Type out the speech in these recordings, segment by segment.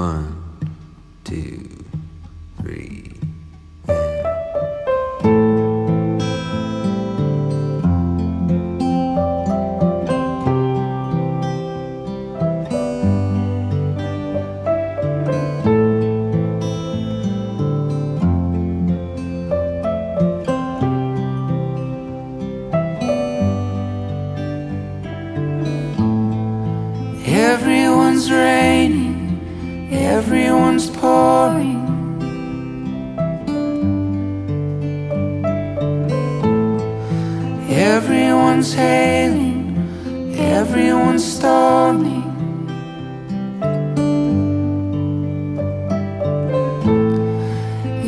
One, two, three. Everyone's raining, everyone's pouring. Everyone's hailing, everyone's storming.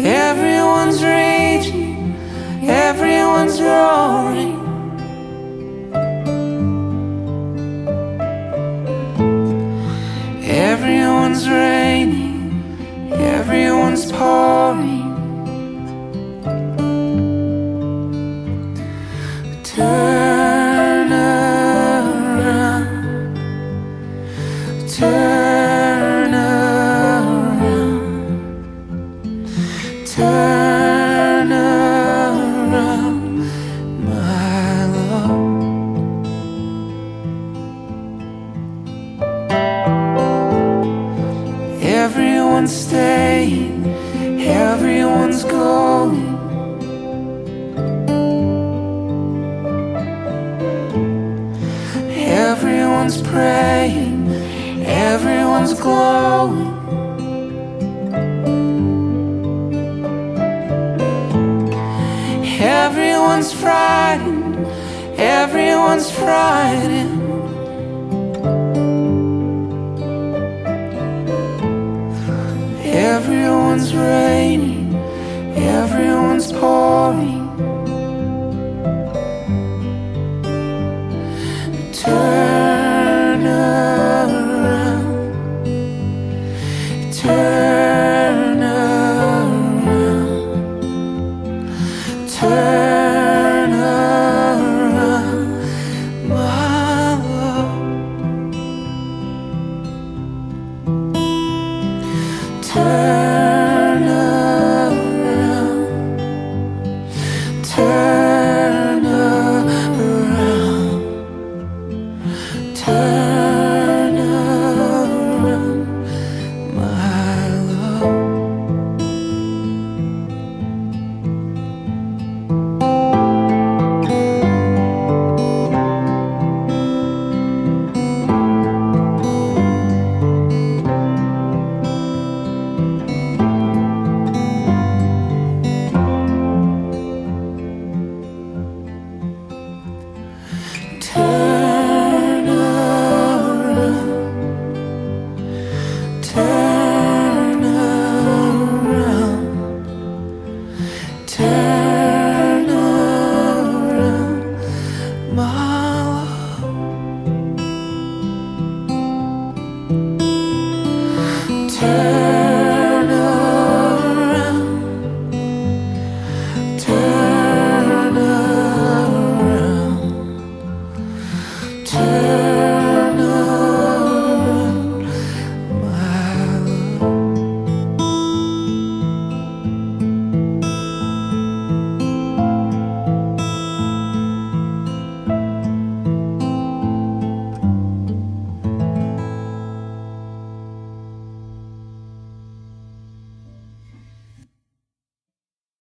Everyone's raging, everyone's roaring. Everyone's pouring. Everyone's going. Everyone's praying, everyone's glowing. Everyone's frightened, everyone's frightened. Everyone's raining, everyone's pouring. Turn